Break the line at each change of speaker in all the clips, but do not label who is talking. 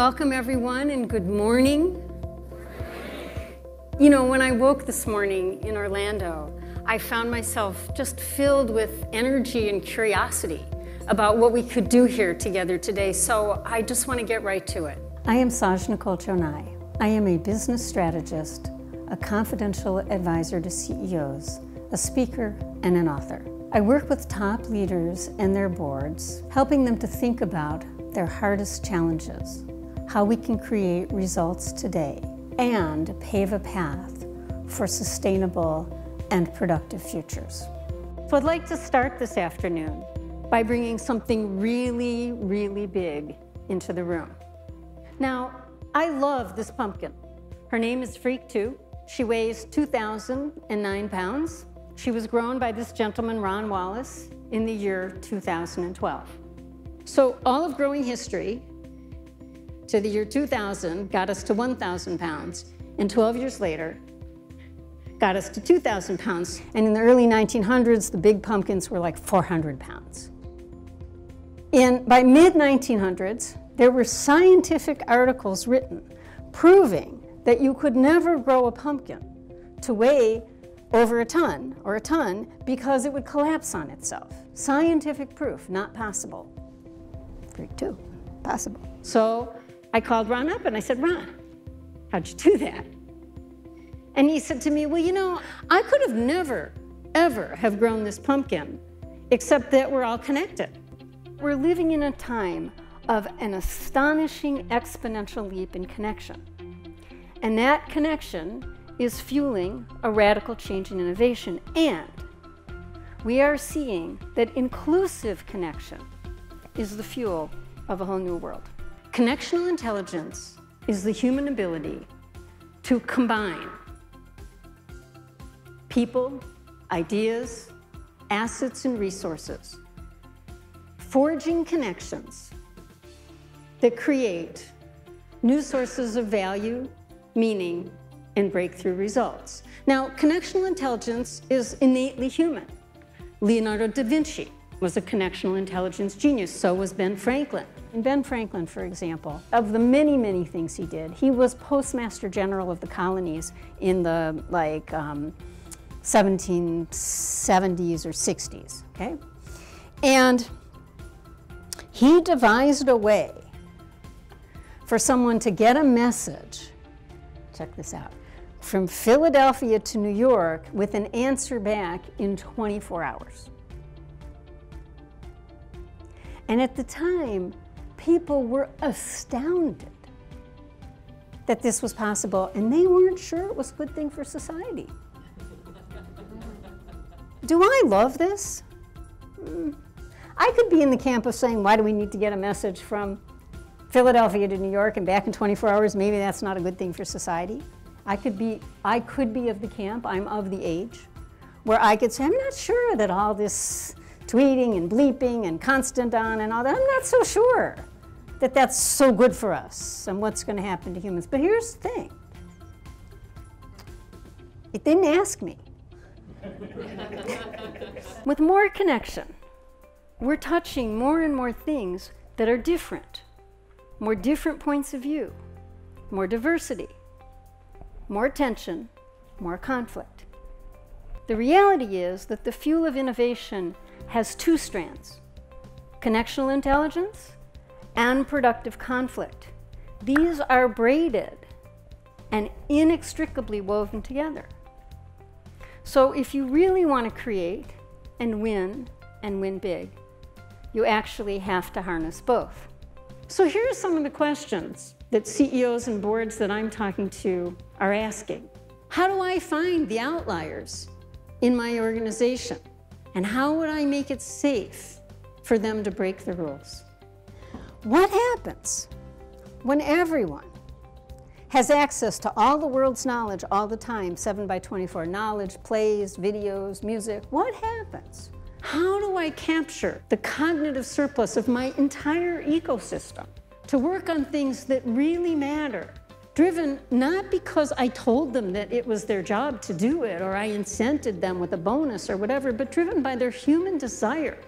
Welcome, everyone, and good morning. You know, when I woke this morning in Orlando, I found myself just filled with energy and curiosity about what we could do here together today. So I just want to get right to it.
I am Saj Nicole. I am a business strategist, a confidential advisor to CEOs, a speaker, and an author. I work with top leaders and their boards, helping them to think about their hardest challenges, how we can create results today, and pave a path for sustainable and productive futures. So I'd like to start this afternoon by bringing something really, really big into the room. Now, I love this pumpkin. Her name is Freak 2. She weighs 2,009 pounds. She was grown by this gentleman, Ron Wallace, in the year 2012. So all of growing history to the year 2000 got us to 1,000 pounds, and 12 years later, got us to 2,000 pounds. And in the early 1900s, the big pumpkins were like 400 pounds. In, by mid-1900s, there were scientific articles written proving that you could never grow a pumpkin to weigh over a ton or a ton because it would collapse on itself. Scientific proof, not possible. Freak two, possible. So I called Ron up and I said, Ron, how'd you do that? And he said to me, well, you know, I could have never, ever have grown this pumpkin, except that we're all connected. We're living in a time of an astonishing exponential leap in connection. And that connection is fueling a radical change in innovation. And we are seeing that inclusive connection is the fuel of a whole new world. Connectional intelligence is the human ability to combine people, ideas, assets, and resources, forging connections that create new sources of value, meaning, and breakthrough results. Now, connectional intelligence is innately human. Leonardo da Vinci was a connectional intelligence genius, so was Ben Franklin. And Ben Franklin, for example, of the many, many things he did, he was Postmaster General of the colonies in the like um, 1770s or 60s, okay? And he devised a way for someone to get a message, check this out, from Philadelphia to New York with an answer back in 24 hours. And at the time, people were astounded that this was possible, and they weren't sure it was a good thing for society. Do I love this? Mm. I could be in the camp of saying, why do we need to get a message from Philadelphia to New York and back in 24 hours? Maybe that's not a good thing for society. I could be, I could be of the camp, I'm of the age, where I could say, I'm not sure that all this tweeting and bleeping and constant on and all that, I'm not so sure that that's so good for us and what's going to happen to humans. But here's the thing. It didn't ask me. With more connection, we're touching more and more things that are different, more different points of view, more diversity, more tension, more conflict. The reality is that the fuel of innovation has two strands, connectional intelligence and productive conflict. These are braided and inextricably woven together. So if you really want to create and win and win big, you actually have to harness both. So here are some of the questions that CEOs and boards that I'm talking to are asking. How do I find the outliers in my organization? And how would I make it safe for them to break the rules? What happens when everyone has access to all the world's knowledge all the time, 7 by 24 knowledge, plays, videos, music. What happens? How do I capture the cognitive surplus of my entire ecosystem to work on things that really matter? Driven not because I told them that it was their job to do it or I incented them with a bonus or whatever, but driven by their human desire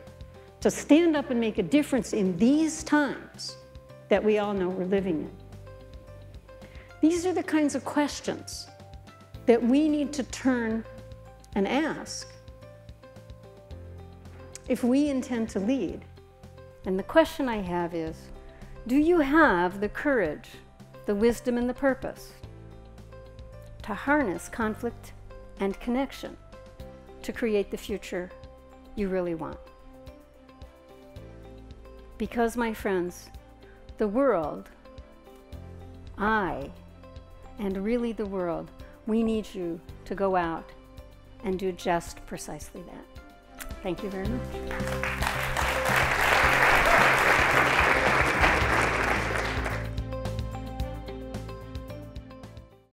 to stand up and make a difference in these times that we all know we're living in? These are the kinds of questions that we need to turn and ask if we intend to lead. And the question I have is do you have the courage, the wisdom, and the purpose to harness conflict and connection to create the future you really want? Because, my friends, the world, I, and really the world, we need you to go out and do just precisely that. Thank you very much.